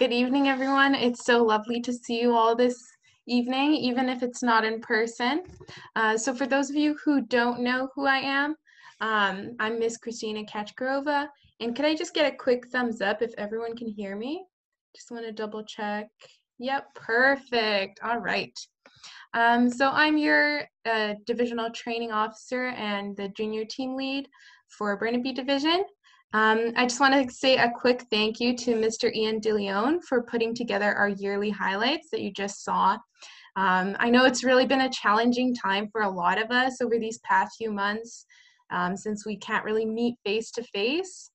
Good evening, everyone. It's so lovely to see you all this evening, even if it's not in person. Uh, so for those of you who don't know who I am, um, I'm Miss Christina Kachkarova. And could I just get a quick thumbs up if everyone can hear me? Just want to double check. Yep, perfect. All right. Um, so I'm your uh, divisional training officer and the junior team lead for Burnaby Division. Um, I just want to say a quick thank you to Mr. Ian DeLeon for putting together our yearly highlights that you just saw. Um, I know it's really been a challenging time for a lot of us over these past few months um, since we can't really meet face to face.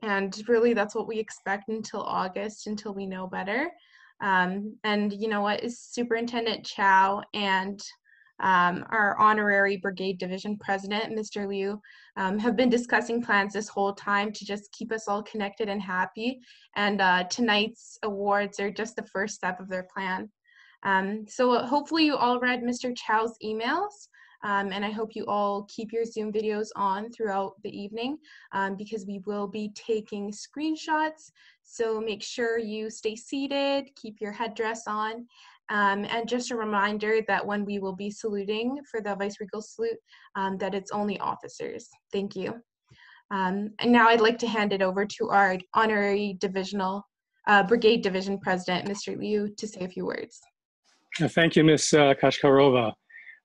And really, that's what we expect until August, until we know better. Um, and you know what is Superintendent Chow and um, our honorary brigade division president, Mr. Liu, um, have been discussing plans this whole time to just keep us all connected and happy. And uh, tonight's awards are just the first step of their plan. Um, so hopefully you all read Mr. Chow's emails. Um, and I hope you all keep your Zoom videos on throughout the evening um, because we will be taking screenshots. So make sure you stay seated, keep your headdress on, um, and just a reminder that when we will be saluting for the Vice Regal salute, um, that it's only officers. Thank you. Um, and now I'd like to hand it over to our honorary divisional, uh, brigade division president, Mr. Liu, to say a few words. Uh, thank you, Ms. Uh, Kachkarova.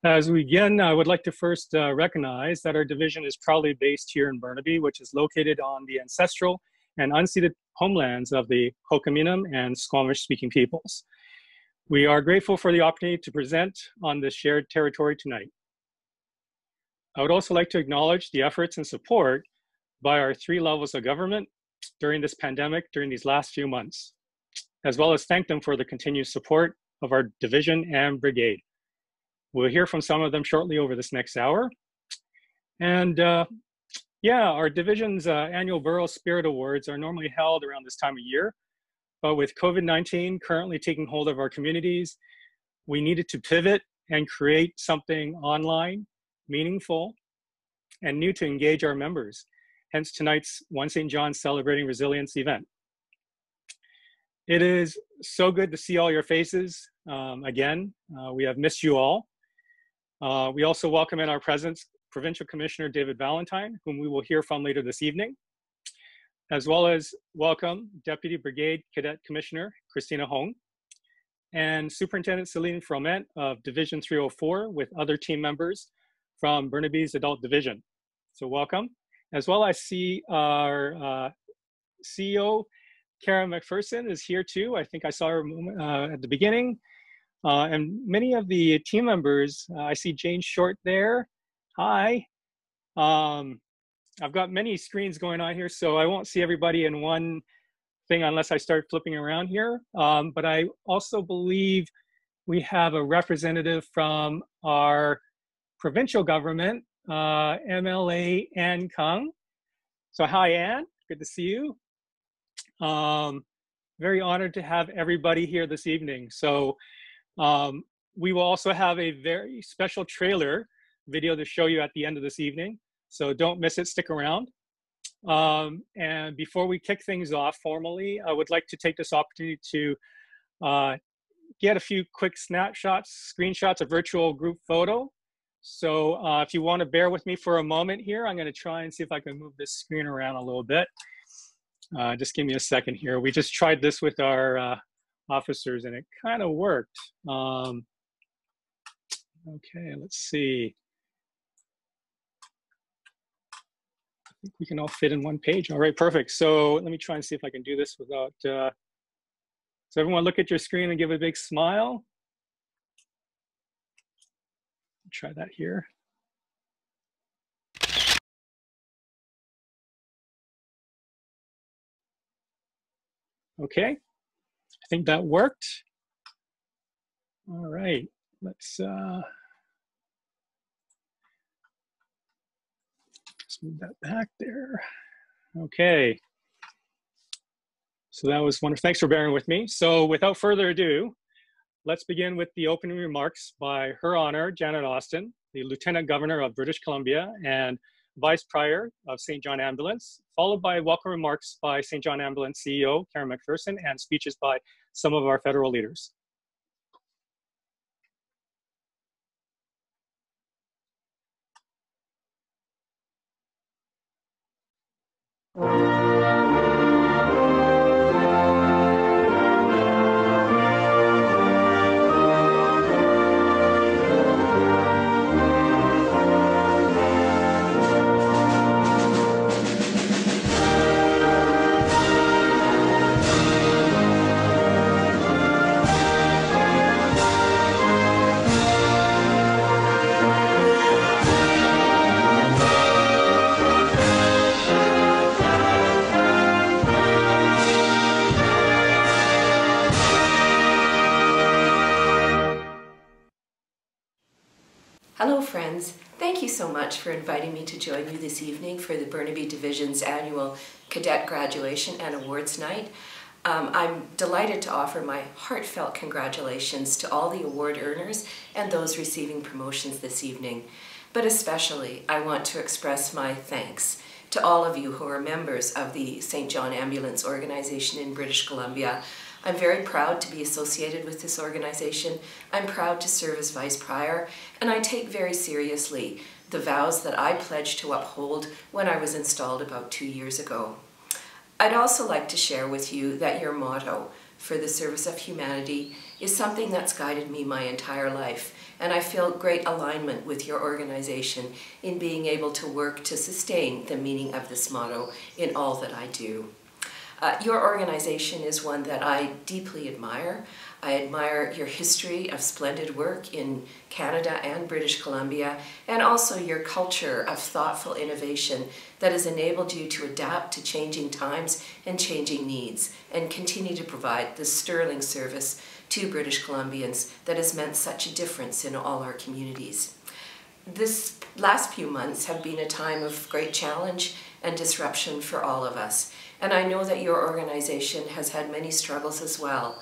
As we begin, I would like to first uh, recognize that our division is proudly based here in Burnaby, which is located on the ancestral and unceded homelands of the Hokaminam and Squamish-speaking peoples. We are grateful for the opportunity to present on this shared territory tonight. I would also like to acknowledge the efforts and support by our three levels of government during this pandemic during these last few months, as well as thank them for the continued support of our division and brigade. We'll hear from some of them shortly over this next hour. And uh, yeah, our division's uh, annual Burwell Spirit Awards are normally held around this time of year, but with COVID 19 currently taking hold of our communities, we needed to pivot and create something online, meaningful, and new to engage our members. Hence tonight's One St. John Celebrating Resilience event. It is so good to see all your faces um, again. Uh, we have missed you all. Uh, we also welcome in our presence Provincial Commissioner David Valentine, whom we will hear from later this evening as well as welcome Deputy Brigade Cadet Commissioner Christina Hong and Superintendent Celine Froment of Division 304 with other team members from Burnaby's Adult Division. So welcome. As well, I see our uh, CEO, Karen MacPherson is here too. I think I saw her uh, at the beginning. Uh, and many of the team members, uh, I see Jane Short there. Hi. Um, I've got many screens going on here, so I won't see everybody in one thing unless I start flipping around here. Um, but I also believe we have a representative from our provincial government, uh, MLA Anne Kang. So hi, Anne. Good to see you. Um, very honored to have everybody here this evening. So um, we will also have a very special trailer video to show you at the end of this evening. So don't miss it, stick around. Um, and before we kick things off formally, I would like to take this opportunity to uh, get a few quick snapshots, screenshots, of virtual group photo. So uh, if you want to bear with me for a moment here, I'm going to try and see if I can move this screen around a little bit. Uh, just give me a second here. We just tried this with our uh, officers and it kind of worked. Um, okay, let's see. Think we can all fit in one page. All right, perfect. So let me try and see if I can do this without, uh, so everyone look at your screen and give a big smile. Try that here. Okay, I think that worked. All right, let's, uh, move that back there. Okay. So that was wonderful. Thanks for bearing with me. So without further ado, let's begin with the opening remarks by Her Honor Janet Austin, the Lieutenant Governor of British Columbia and Vice Prior of St. John Ambulance, followed by welcome remarks by St. John Ambulance CEO Karen MacPherson and speeches by some of our federal leaders. For inviting me to join you this evening for the Burnaby Division's annual Cadet Graduation and Awards Night. Um, I'm delighted to offer my heartfelt congratulations to all the award earners and those receiving promotions this evening. But especially, I want to express my thanks to all of you who are members of the St. John Ambulance Organization in British Columbia. I'm very proud to be associated with this organization. I'm proud to serve as Vice Prior, and I take very seriously the vows that I pledged to uphold when I was installed about two years ago. I'd also like to share with you that your motto, for the service of humanity, is something that's guided me my entire life, and I feel great alignment with your organization in being able to work to sustain the meaning of this motto in all that I do. Uh, your organization is one that I deeply admire. I admire your history of splendid work in Canada and British Columbia, and also your culture of thoughtful innovation that has enabled you to adapt to changing times and changing needs, and continue to provide the sterling service to British Columbians that has meant such a difference in all our communities. This last few months have been a time of great challenge and disruption for all of us, and I know that your organization has had many struggles as well.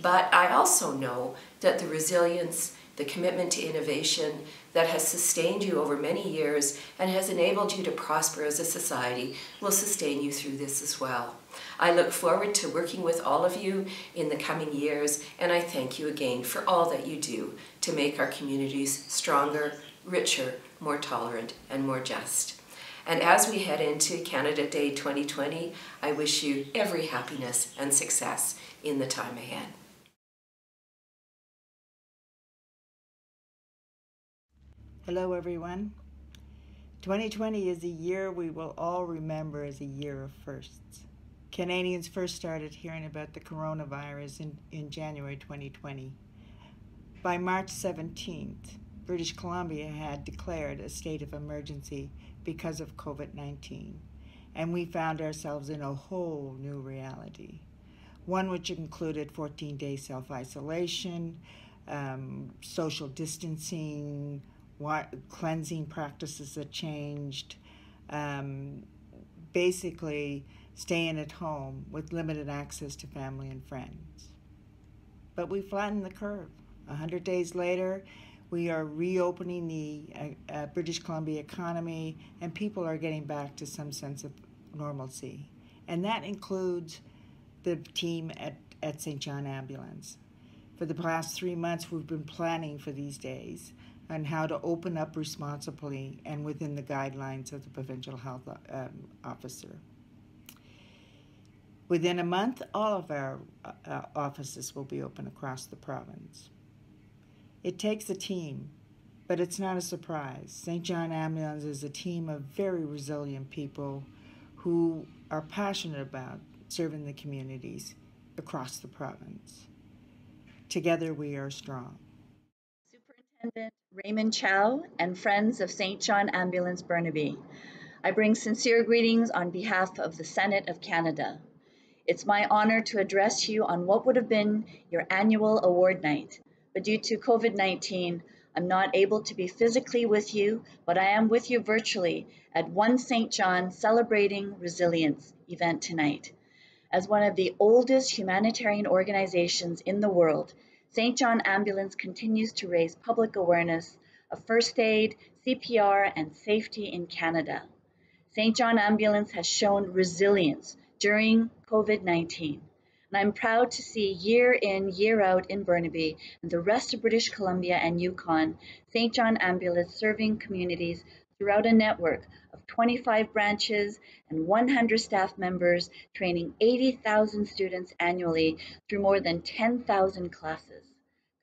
But I also know that the resilience, the commitment to innovation that has sustained you over many years and has enabled you to prosper as a society will sustain you through this as well. I look forward to working with all of you in the coming years, and I thank you again for all that you do to make our communities stronger, richer, more tolerant, and more just. And as we head into Canada Day 2020, I wish you every happiness and success in the time ahead. Hello, everyone. 2020 is a year we will all remember as a year of firsts. Canadians first started hearing about the coronavirus in, in January 2020. By March 17th, British Columbia had declared a state of emergency because of COVID 19, and we found ourselves in a whole new reality. One which included 14 day self isolation, um, social distancing, what cleansing practices that changed, um, basically staying at home with limited access to family and friends. But we flattened the curve. A hundred days later, we are reopening the uh, uh, British Columbia economy, and people are getting back to some sense of normalcy. And that includes the team at, at St. John Ambulance. For the past three months, we've been planning for these days on how to open up responsibly and within the guidelines of the provincial health um, officer. Within a month, all of our uh, offices will be open across the province. It takes a team, but it's not a surprise. St. John Ambulance is a team of very resilient people who are passionate about serving the communities across the province. Together we are strong. Superintendent Raymond Chow and Friends of St. John Ambulance Burnaby. I bring sincere greetings on behalf of the Senate of Canada. It's my honor to address you on what would have been your annual award night, but due to COVID 19, I'm not able to be physically with you, but I am with you virtually at One St. John Celebrating Resilience event tonight. As one of the oldest humanitarian organizations in the world, St. John Ambulance continues to raise public awareness of first aid, CPR, and safety in Canada. St. John Ambulance has shown resilience during COVID 19. And I'm proud to see year in, year out in Burnaby and the rest of British Columbia and Yukon, St. John Ambulance serving communities throughout a network 25 branches and 100 staff members, training 80,000 students annually through more than 10,000 classes.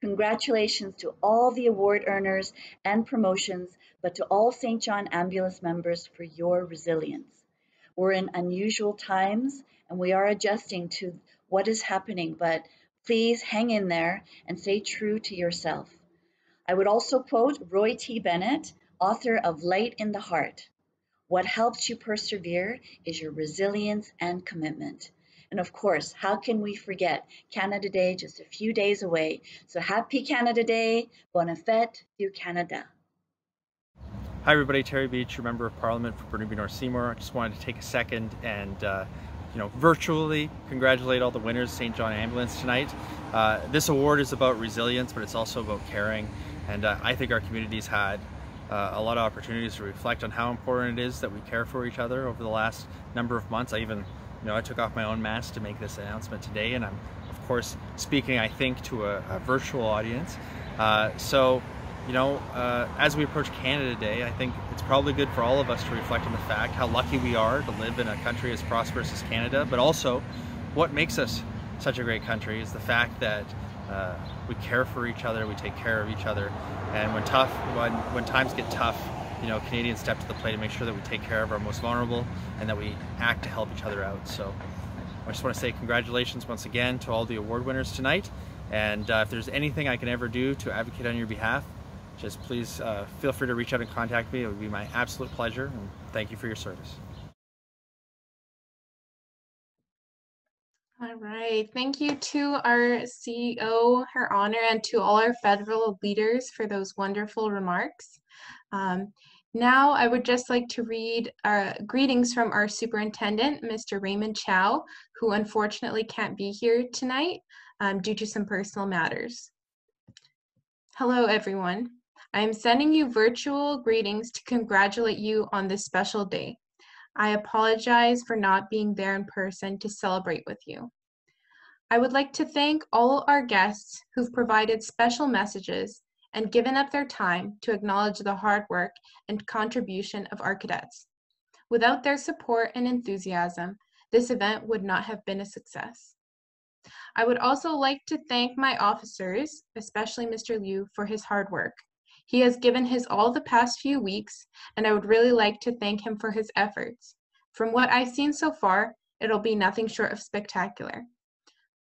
Congratulations to all the award earners and promotions, but to all St. John Ambulance members for your resilience. We're in unusual times and we are adjusting to what is happening, but please hang in there and stay true to yourself. I would also quote Roy T. Bennett, author of Light in the Heart. What helps you persevere is your resilience and commitment. And of course, how can we forget Canada Day just a few days away? So happy Canada Day, bonne fête du Canada. Hi everybody, Terry Beech, your Member of Parliament for Burnaby North Seymour. I just wanted to take a second and uh, you know, virtually congratulate all the winners St. John Ambulance tonight. Uh, this award is about resilience, but it's also about caring. And uh, I think our community's had uh, a lot of opportunities to reflect on how important it is that we care for each other over the last number of months. I even you know, I took off my own mask to make this announcement today, and I'm, of course, speaking, I think, to a, a virtual audience. Uh, so, you know, uh, as we approach Canada Day, I think it's probably good for all of us to reflect on the fact how lucky we are to live in a country as prosperous as Canada, but also what makes us such a great country is the fact that uh, we care for each other, we take care of each other, and when tough, when, when times get tough, you know, Canadians step to the plate to make sure that we take care of our most vulnerable and that we act to help each other out. So I just want to say congratulations once again to all the award winners tonight. And uh, if there's anything I can ever do to advocate on your behalf, just please uh, feel free to reach out and contact me. It would be my absolute pleasure. And thank you for your service. All right. Thank you to our CEO, Her Honor, and to all our federal leaders for those wonderful remarks. Um, now, I would just like to read uh, greetings from our superintendent, Mr. Raymond Chow, who unfortunately can't be here tonight um, due to some personal matters. Hello, everyone. I am sending you virtual greetings to congratulate you on this special day. I apologize for not being there in person to celebrate with you. I would like to thank all our guests who've provided special messages and given up their time to acknowledge the hard work and contribution of our cadets. Without their support and enthusiasm, this event would not have been a success. I would also like to thank my officers, especially Mr. Liu, for his hard work. He has given his all the past few weeks, and I would really like to thank him for his efforts. From what I've seen so far, it'll be nothing short of spectacular.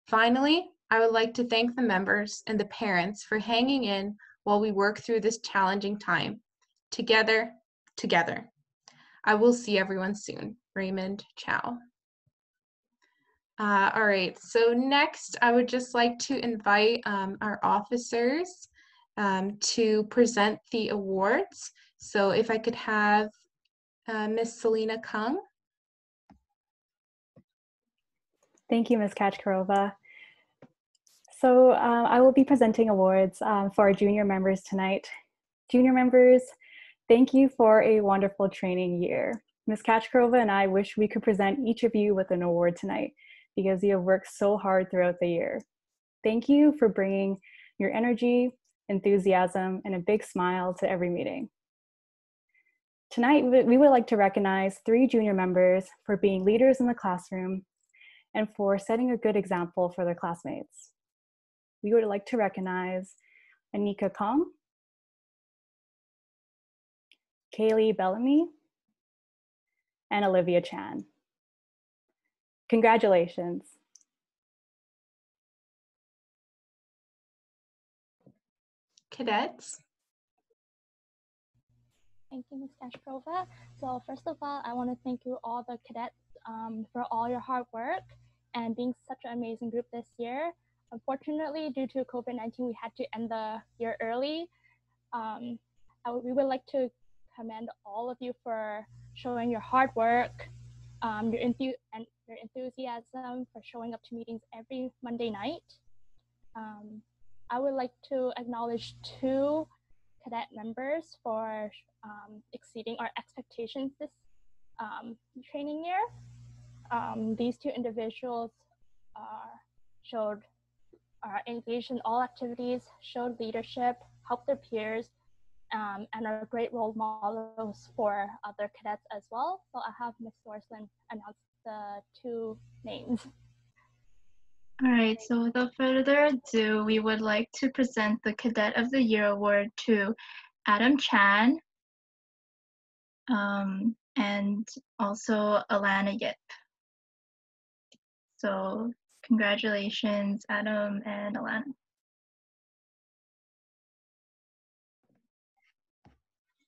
Finally, I would like to thank the members and the parents for hanging in while we work through this challenging time. Together, together. I will see everyone soon. Raymond Chow. Uh, all right, so next I would just like to invite um, our officers um, to present the awards. So if I could have uh, Miss Selena Kung. Thank you, Ms. Kachkarova. So uh, I will be presenting awards um, for our junior members tonight. Junior members, thank you for a wonderful training year. Ms. Kachkarova and I wish we could present each of you with an award tonight because you have worked so hard throughout the year. Thank you for bringing your energy, enthusiasm, and a big smile to every meeting. Tonight, we would like to recognize three junior members for being leaders in the classroom and for setting a good example for their classmates we would like to recognize Anika Kong, Kaylee Bellamy, and Olivia Chan. Congratulations. Cadets. Thank you, Ms. Kashkova. So first of all, I want to thank you all the cadets um, for all your hard work and being such an amazing group this year. Unfortunately, due to COVID-19, we had to end the year early. Um, we would like to commend all of you for showing your hard work, um, your, and your enthusiasm for showing up to meetings every Monday night. Um, I would like to acknowledge two cadet members for um, exceeding our expectations this um, training year. Um, these two individuals uh, showed are engaged in all activities, showed leadership, helped their peers, um, and are great role models for other cadets as well. So I have Ms. Sorsland announce the two names. All right, so without further ado, we would like to present the Cadet of the Year award to Adam Chan um, and also Alana Yip. So congratulations, Adam and Alana.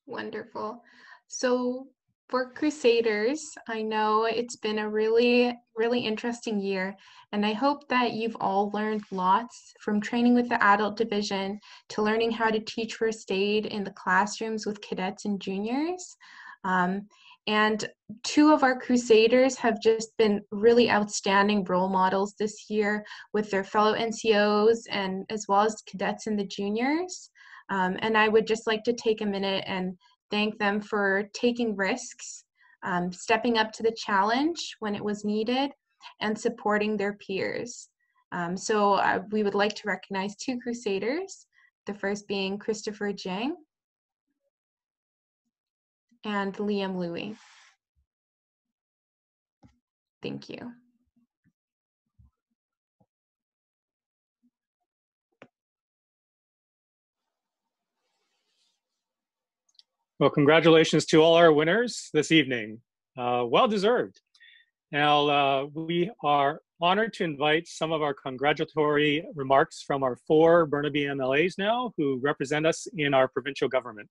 Wonderful. So for Crusaders, I know it's been a really, really interesting year, and I hope that you've all learned lots from training with the adult division to learning how to teach first aid in the classrooms with cadets and juniors. Um, and two of our Crusaders have just been really outstanding role models this year with their fellow NCOs and as well as cadets and the juniors. Um, and I would just like to take a minute and thank them for taking risks, um, stepping up to the challenge when it was needed, and supporting their peers. Um, so uh, we would like to recognize two Crusaders, the first being Christopher Jang and Liam Louie. Thank you. Well, congratulations to all our winners this evening. Uh, well deserved. Now, uh, we are honored to invite some of our congratulatory remarks from our four Burnaby MLAs now who represent us in our provincial government.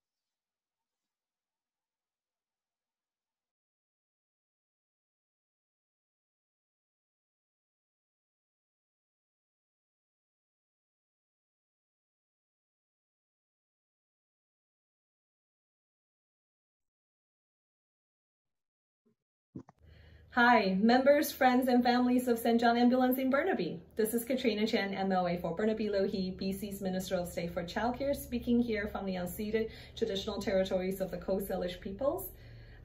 Hi, members, friends, and families of St. John Ambulance in Burnaby. This is Katrina Chen, MLA for Burnaby Lougheed, BC's Minister of State for Childcare, speaking here from the unceded traditional territories of the Coast Salish peoples.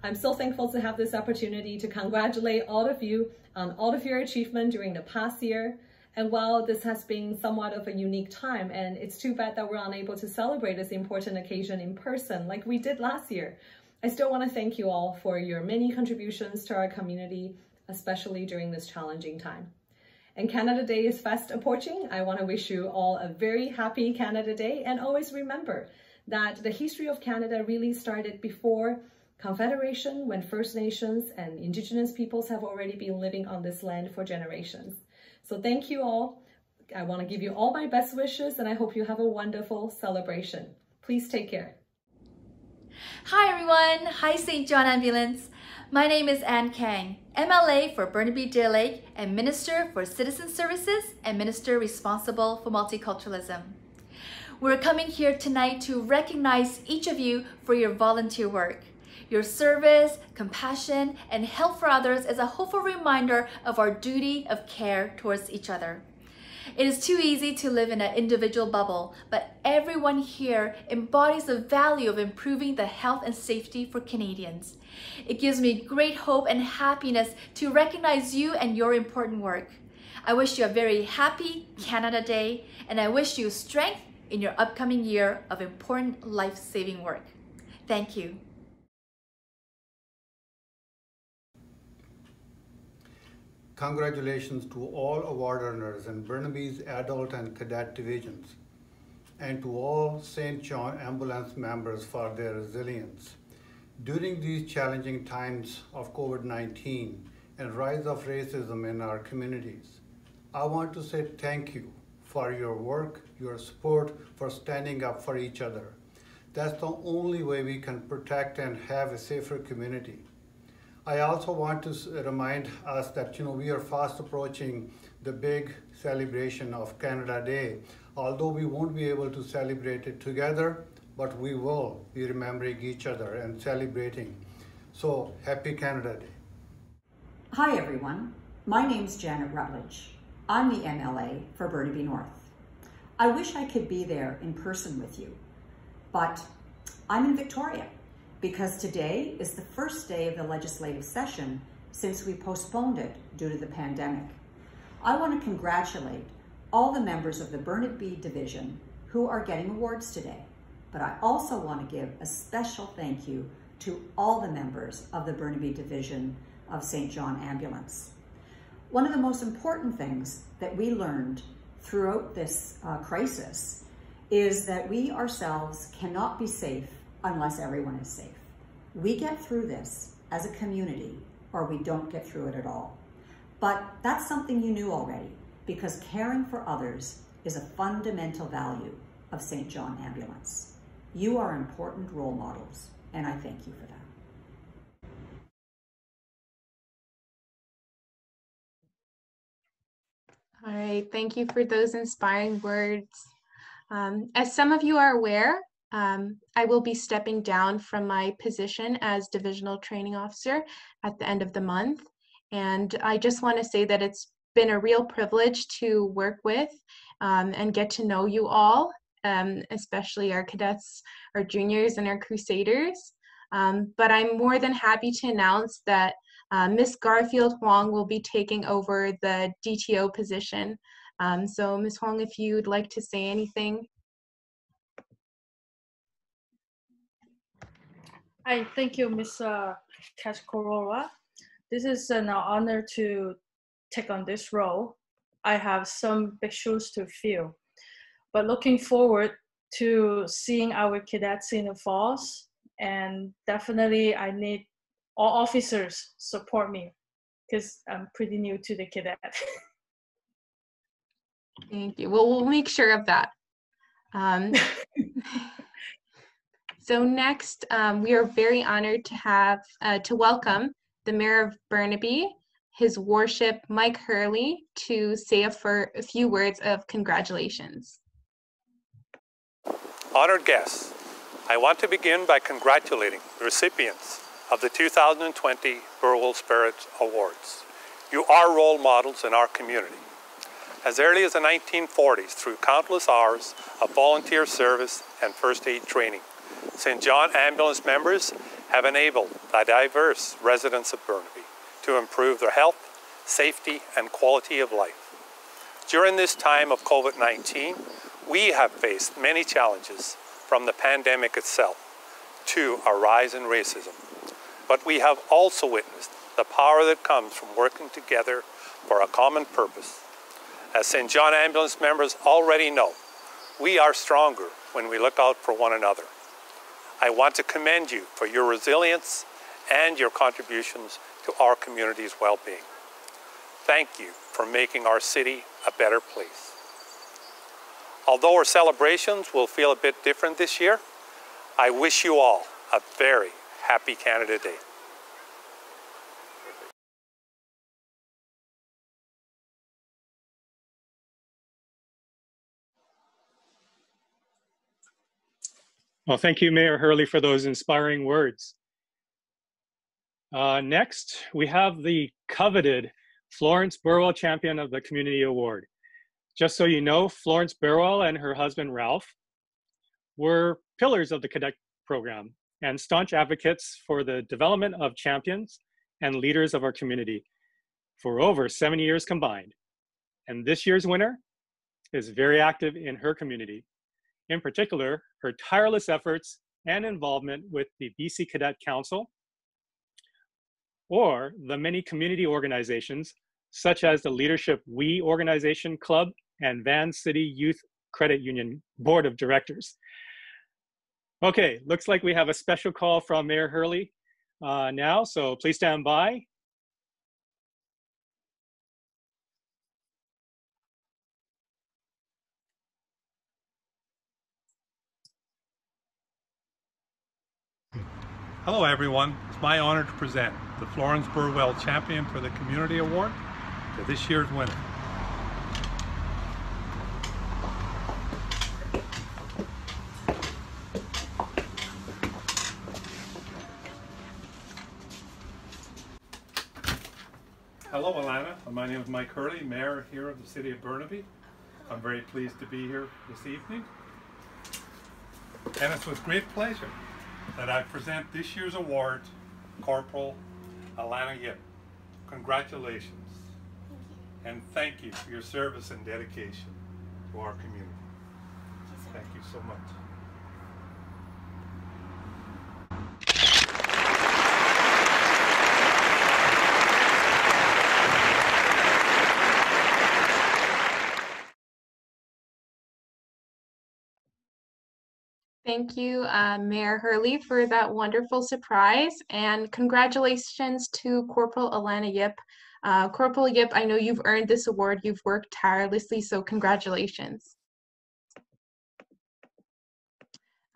I'm so thankful to have this opportunity to congratulate all of you on all of your achievement during the past year. And while this has been somewhat of a unique time, and it's too bad that we're unable to celebrate this important occasion in person like we did last year, I still want to thank you all for your many contributions to our community, especially during this challenging time. And Canada Day is fast approaching. I want to wish you all a very happy Canada Day and always remember that the history of Canada really started before Confederation when First Nations and Indigenous peoples have already been living on this land for generations. So thank you all. I want to give you all my best wishes and I hope you have a wonderful celebration. Please take care. Hi everyone! Hi St. John Ambulance! My name is Anne Kang, MLA for Burnaby Deer Lake and Minister for Citizen Services and Minister responsible for multiculturalism. We're coming here tonight to recognize each of you for your volunteer work. Your service, compassion, and help for others is a hopeful reminder of our duty of care towards each other. It is too easy to live in an individual bubble, but everyone here embodies the value of improving the health and safety for Canadians. It gives me great hope and happiness to recognize you and your important work. I wish you a very happy Canada Day, and I wish you strength in your upcoming year of important life-saving work. Thank you. Congratulations to all award earners in Burnaby's adult and cadet divisions, and to all St. John ambulance members for their resilience. During these challenging times of COVID-19 and rise of racism in our communities, I want to say thank you for your work, your support, for standing up for each other. That's the only way we can protect and have a safer community. I also want to remind us that you know we are fast approaching the big celebration of Canada Day. Although we won't be able to celebrate it together, but we will be remembering each other and celebrating. So happy Canada Day. Hi everyone, my name's Janet Routledge. I'm the MLA for Burnaby North. I wish I could be there in person with you, But I'm in Victoria because today is the first day of the legislative session since we postponed it due to the pandemic. I want to congratulate all the members of the Burnaby Division who are getting awards today. But I also want to give a special thank you to all the members of the Burnaby Division of St. John Ambulance. One of the most important things that we learned throughout this uh, crisis is that we ourselves cannot be safe unless everyone is safe. We get through this as a community or we don't get through it at all. But that's something you knew already because caring for others is a fundamental value of St. John Ambulance. You are important role models and I thank you for that. All right, thank you for those inspiring words. Um, as some of you are aware, um, I will be stepping down from my position as Divisional Training Officer at the end of the month. And I just want to say that it's been a real privilege to work with um, and get to know you all, um, especially our cadets, our juniors, and our crusaders. Um, but I'm more than happy to announce that uh, Miss Garfield Huang will be taking over the DTO position. Um, so Ms. Huang, if you'd like to say anything. Hi, thank you, Ms. Uh, Kachkarova. This is an honor to take on this role. I have some big shoes to fill, but looking forward to seeing our cadets in the falls and definitely I need all officers support me because I'm pretty new to the cadet. Thank you. Well, we'll make sure of that. Um, so next, um, we are very honored to have, uh, to welcome the Mayor of Burnaby, His Worship Mike Hurley, to say a, for, a few words of congratulations. Honored guests, I want to begin by congratulating the recipients of the 2020 Burwell Spirit Awards. You are role models in our community. As early as the 1940s, through countless hours of volunteer service and first aid training, St. John Ambulance members have enabled the diverse residents of Burnaby to improve their health, safety, and quality of life. During this time of COVID-19, we have faced many challenges from the pandemic itself to a rise in racism but we have also witnessed the power that comes from working together for a common purpose. As St. John Ambulance members already know, we are stronger when we look out for one another. I want to commend you for your resilience and your contributions to our community's well-being. Thank you for making our city a better place. Although our celebrations will feel a bit different this year, I wish you all a very Happy Canada Day. Well, thank you, Mayor Hurley, for those inspiring words. Uh, next, we have the coveted Florence Burwell Champion of the Community Award. Just so you know, Florence Burwell and her husband, Ralph, were pillars of the cadet program and staunch advocates for the development of champions and leaders of our community for over seven years combined. And this year's winner is very active in her community. In particular, her tireless efforts and involvement with the BC Cadet Council or the many community organizations such as the Leadership We Organization Club and Vancity Youth Credit Union Board of Directors. Okay, looks like we have a special call from Mayor Hurley uh, now, so please stand by. Hello everyone, it's my honor to present the Florence Burwell Champion for the Community Award to this year's winner. Hello, Alana. My name is Mike Hurley, Mayor here of the City of Burnaby. I'm very pleased to be here this evening. And it's with great pleasure that I present this year's award, Corporal Alana Yip. Congratulations. And thank you for your service and dedication to our community. Thank you so much. Thank you, uh, Mayor Hurley, for that wonderful surprise. And congratulations to Corporal Alana Yip. Uh, Corporal Yip, I know you've earned this award. You've worked tirelessly, so congratulations.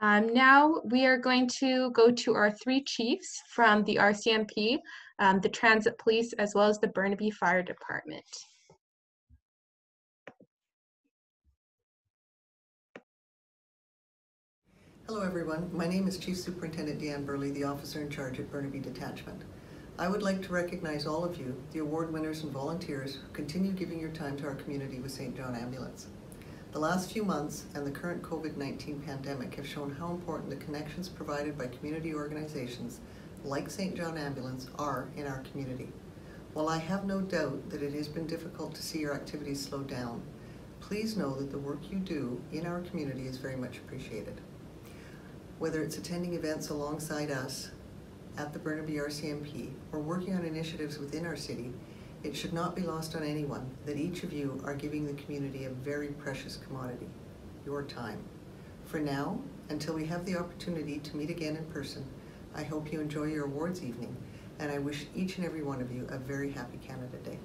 Um, now we are going to go to our three chiefs from the RCMP, um, the Transit Police, as well as the Burnaby Fire Department. Hello everyone, my name is Chief Superintendent Deanne Burleigh, the officer in charge at Burnaby Detachment. I would like to recognize all of you, the award winners and volunteers, who continue giving your time to our community with St. John Ambulance. The last few months and the current COVID-19 pandemic have shown how important the connections provided by community organizations like St. John Ambulance are in our community. While I have no doubt that it has been difficult to see your activities slow down, please know that the work you do in our community is very much appreciated whether it's attending events alongside us at the Burnaby RCMP or working on initiatives within our city, it should not be lost on anyone that each of you are giving the community a very precious commodity, your time. For now, until we have the opportunity to meet again in person, I hope you enjoy your awards evening, and I wish each and every one of you a very happy Canada Day.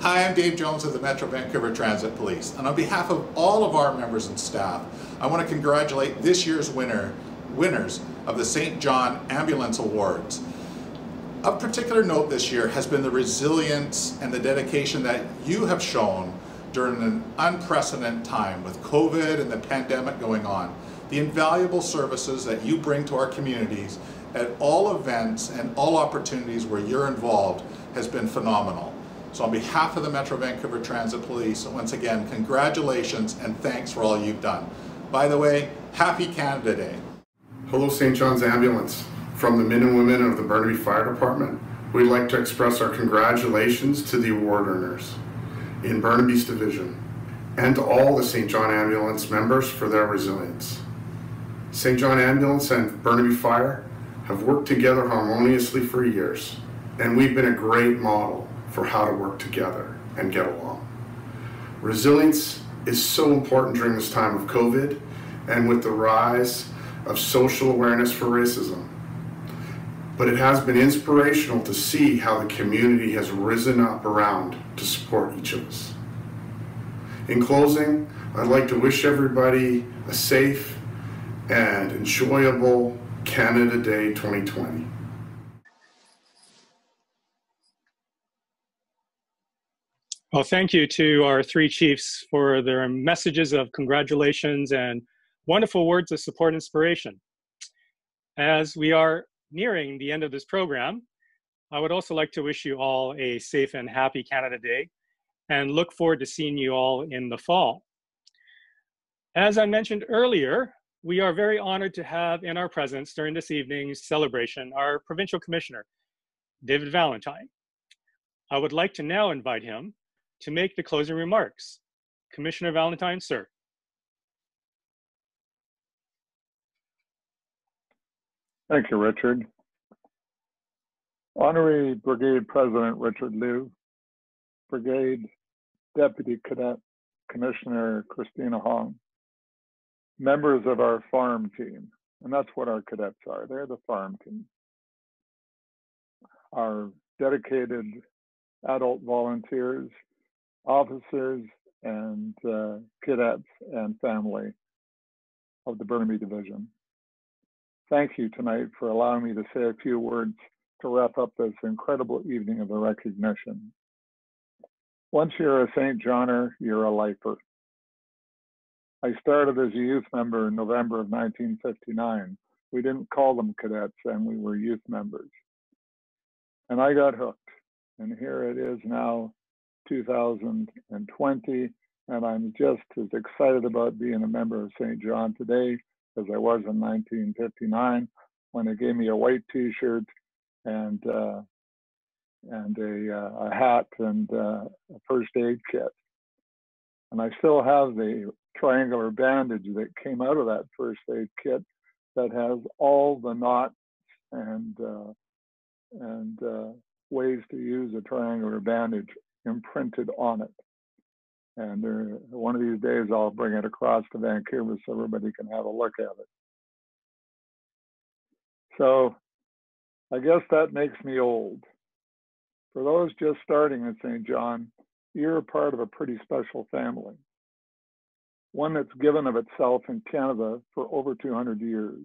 Hi, I'm Dave Jones of the Metro Vancouver Transit Police, and on behalf of all of our members and staff, I want to congratulate this year's winner, winners of the St. John Ambulance Awards. Of particular note this year has been the resilience and the dedication that you have shown during an unprecedented time with COVID and the pandemic going on. The invaluable services that you bring to our communities at all events and all opportunities where you're involved has been phenomenal. So on behalf of the Metro Vancouver Transit Police, once again, congratulations and thanks for all you've done. By the way, happy Canada Day. Hello, St. John's Ambulance. From the men and women of the Burnaby Fire Department, we'd like to express our congratulations to the award earners in Burnaby's division and to all the St. John Ambulance members for their resilience. St. John Ambulance and Burnaby Fire have worked together harmoniously for years, and we've been a great model for how to work together and get along. Resilience is so important during this time of COVID and with the rise of social awareness for racism. But it has been inspirational to see how the community has risen up around to support each of us. In closing, I'd like to wish everybody a safe and enjoyable Canada Day 2020. Well, thank you to our three chiefs for their messages of congratulations and wonderful words of support and inspiration. As we are nearing the end of this program, I would also like to wish you all a safe and happy Canada Day and look forward to seeing you all in the fall. As I mentioned earlier, we are very honored to have in our presence during this evening's celebration our Provincial Commissioner, David Valentine. I would like to now invite him to make the closing remarks. Commissioner Valentine, sir. Thank you, Richard. Honorary Brigade President Richard Liu, Brigade Deputy Cadet Commissioner Christina Hong, members of our farm team, and that's what our cadets are. They're the farm team. Our dedicated adult volunteers officers and uh, cadets and family of the Burnaby Division. Thank you tonight for allowing me to say a few words to wrap up this incredible evening of recognition. Once you're a St. Johnner, you're a lifer. I started as a youth member in November of 1959. We didn't call them cadets and we were youth members. And I got hooked. And here it is now 2020, and I'm just as excited about being a member of St. John today as I was in 1959 when they gave me a white T-shirt and uh, and a, uh, a hat and uh, a first aid kit. And I still have the triangular bandage that came out of that first aid kit that has all the knots and uh, and uh, ways to use a triangular bandage imprinted on it. And there, one of these days I'll bring it across to Vancouver so everybody can have a look at it. So I guess that makes me old. For those just starting at St. John, you're a part of a pretty special family, one that's given of itself in Canada for over 200 years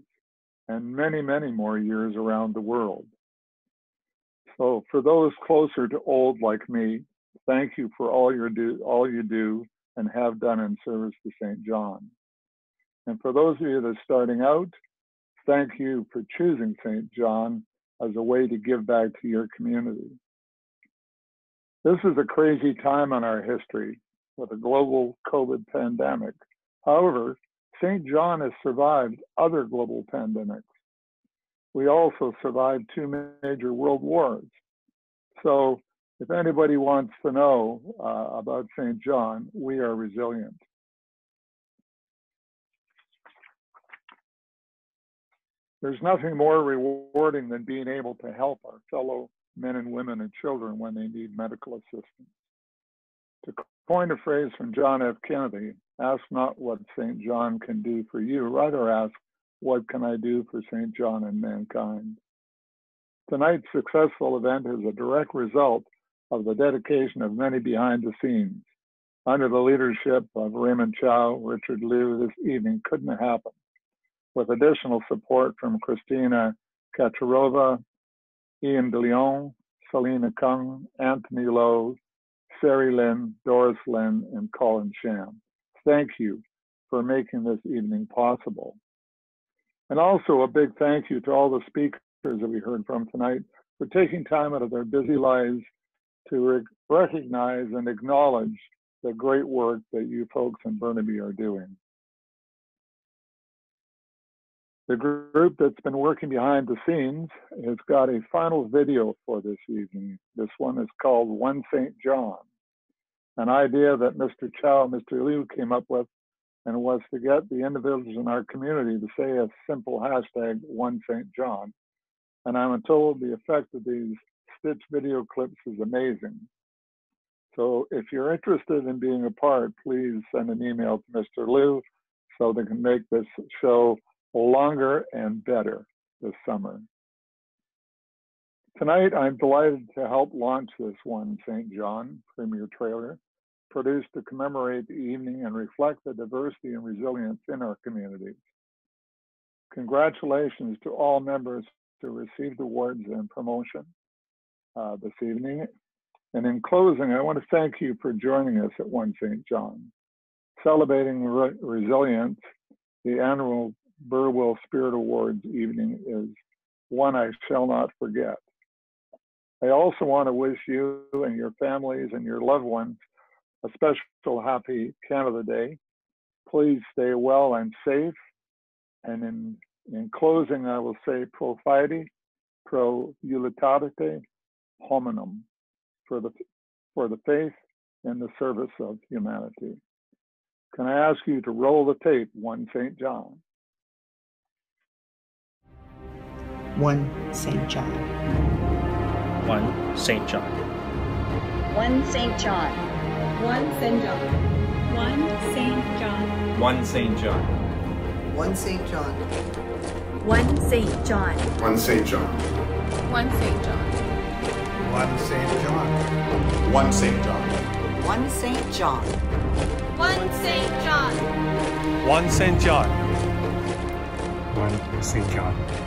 and many, many more years around the world. So for those closer to old like me, thank you for all you do, all you do and have done in service to St. John. And for those of you that are starting out, thank you for choosing St. John as a way to give back to your community. This is a crazy time in our history with a global COVID pandemic. However, St. John has survived other global pandemics. We also survived two major world wars. So if anybody wants to know uh, about St. John, we are resilient. There's nothing more rewarding than being able to help our fellow men and women and children when they need medical assistance. To coin a phrase from John F. Kennedy, ask not what St. John can do for you, rather ask, what can I do for St. John and mankind? Tonight's successful event is a direct result of the dedication of many behind the scenes. Under the leadership of Raymond Chow, Richard Liu, this evening couldn't happen. With additional support from Christina Kachkarova, Ian DeLeon, Selena Kung, Anthony Lowe, Sari Lynn, Doris Lynn, and Colin Sham. Thank you for making this evening possible. And also a big thank you to all the speakers that we heard from tonight for taking time out of their busy lives to re recognize and acknowledge the great work that you folks in Burnaby are doing. The group that's been working behind the scenes has got a final video for this evening. This one is called One St. John, an idea that Mr. Chow Mr. Liu came up with and was to get the individuals in our community to say a simple hashtag One St. John. And I'm told the effect of these stitch video clips is amazing. So if you're interested in being a part, please send an email to Mr. Liu so they can make this show longer and better this summer. Tonight, I'm delighted to help launch this one St. John premiere trailer, produced to commemorate the evening and reflect the diversity and resilience in our communities. Congratulations to all members who received awards and promotion uh, this evening. And in closing, I want to thank you for joining us at One St. John. Celebrating re resilience, the annual Burwell Spirit Awards evening is one I shall not forget. I also want to wish you and your families and your loved ones a special happy Canada Day. Please stay well and safe. And in, in closing, I will say pro fide, pro utilitate hominum for the, for the faith and the service of humanity. Can I ask you to roll the tape, 1 St. John? One St. John. One St. John. One St. John. One St. John. One St. John. One St. John. One St. John. One St. John. One St. John. One St. John. One St. John. One St. John. One St. John. One St. John. One St. John. One St. John.